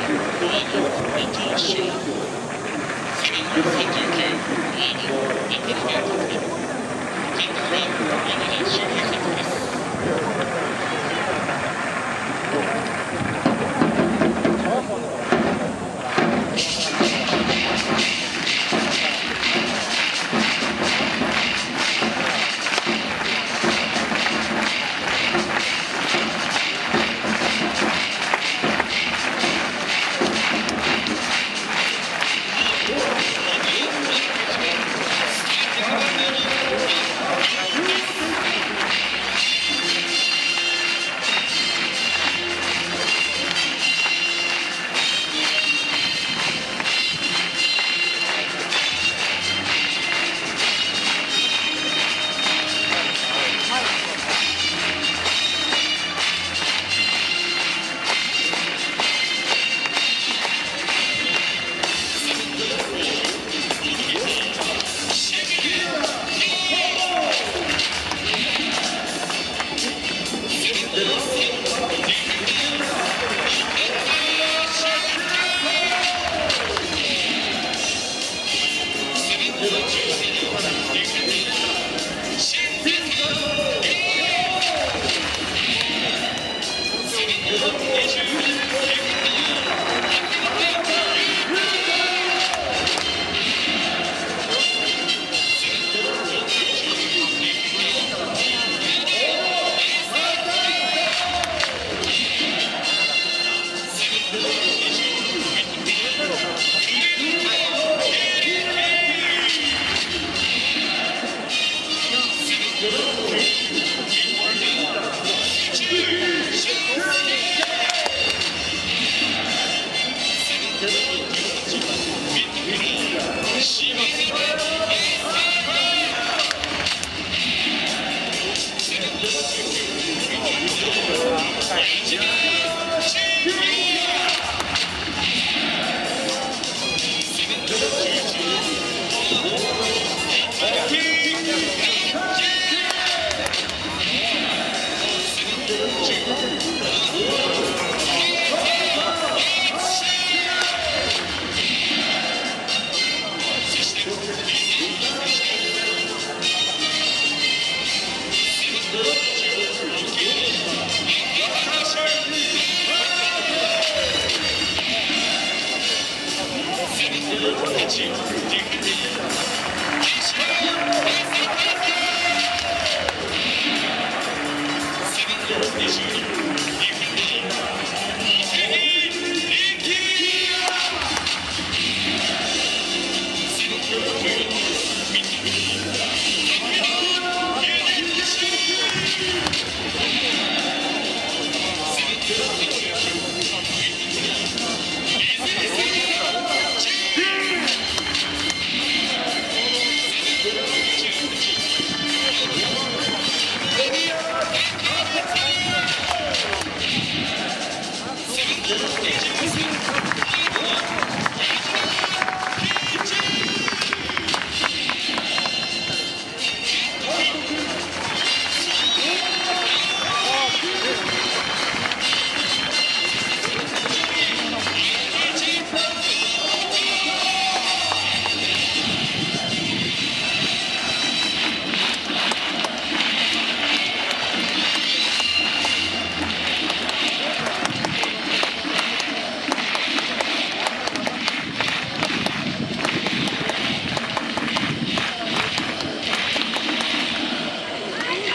Thank you. 十、九、零。